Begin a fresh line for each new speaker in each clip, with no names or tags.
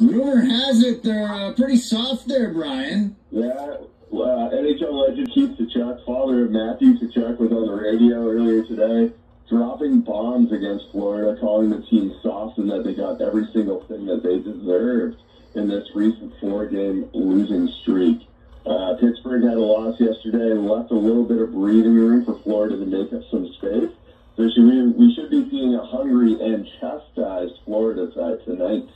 Rumor has it they're uh, pretty soft there, Brian.
Yeah, NHL legend Keith Tkachuk, father of Matthew Tkachuk, was on the radio earlier today, dropping bombs against Florida, calling the team soft and that they got every single thing that they deserved in this recent four-game losing streak. Uh, Pittsburgh had a loss yesterday and left a little bit of breathing room for Florida to make up some space. So should we, we should be seeing a and chastised Florida side tonight.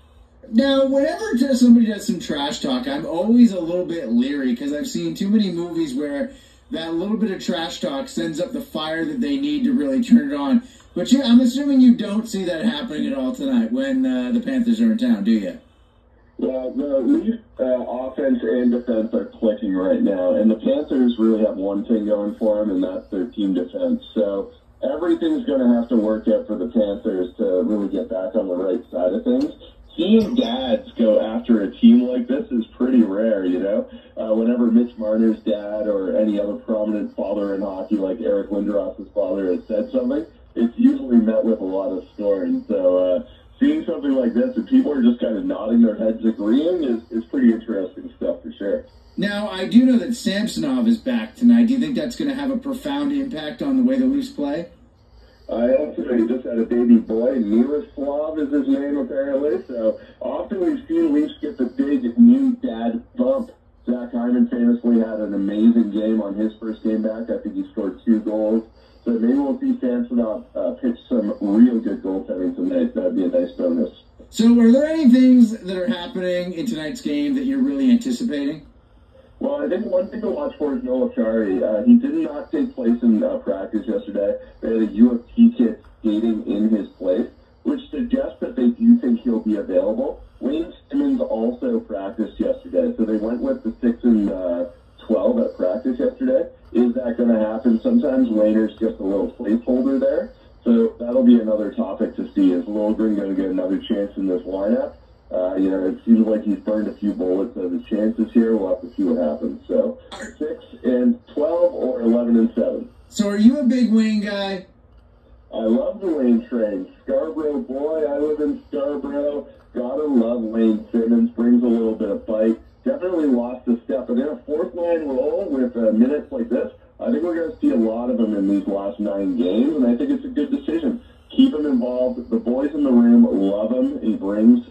Now, whenever somebody does some trash talk, I'm always a little bit leery because I've seen too many movies where that little bit of trash talk sends up the fire that they need to really turn it on. But yeah, I'm assuming you don't see that happening at all tonight when uh, the Panthers are in town, do you?
Yeah, the Leaf uh, offense and defense are clicking right now, and the Panthers really have one thing going for them, and that's their team defense. So everything's going to have to work out for the Panthers to really get back on the right side of things seeing dads go after a team like this is pretty rare, you know? Uh, whenever Mitch Marner's dad or any other prominent father in hockey, like Eric Lindros's father, has said something, it's usually met with a lot of scorn. So, uh, seeing something like this and people are just kind of nodding their heads agreeing is, is pretty interesting stuff for sure.
Now, I do know that Samsonov is back tonight. Do you think that's going to have a profound impact on the way the Leafs play?
I also he just had a baby boy. Miroslav is his name apparently. So often we've seen Leafs get the big new dad bump. Zach Hyman famously had an amazing game on his first game back. I think he scored two goals. So maybe we'll see Samsonov uh, pitch some real good goaltending tonight. That'd be a nice bonus.
So, are there any things that are happening in tonight's game that you're really anticipating?
Well, I think one thing to watch for is Noel Acciari. Uh, he did not take place in uh, practice yesterday. They had a of T kit skating in his place, which suggests that they do think he'll be available. Wayne Simmonds also practiced yesterday, so they went with the 6 and uh, 12 at practice yesterday. Is that going to happen? Sometimes Wayner's just a little placeholder there. So that'll be another topic to see. Is Liljegren going to get another chance in this lineup? Uh, you know, it seems like he's burned a few bullets, so the chances here, we'll have to see what happens. So, 6 and 12 or 11 and 7.
So, are you a big Wayne guy?
I love the Wayne train. Scarborough boy, I live in Scarborough. Gotta love Wayne Simmonds. Brings a little bit of bite. Definitely lost a step. But in a fourth line role with uh, minutes like this, I think we're going to see a lot of them in these last nine games, and I think it's a good decision. Keep him involved. The boys in the room love him. He brings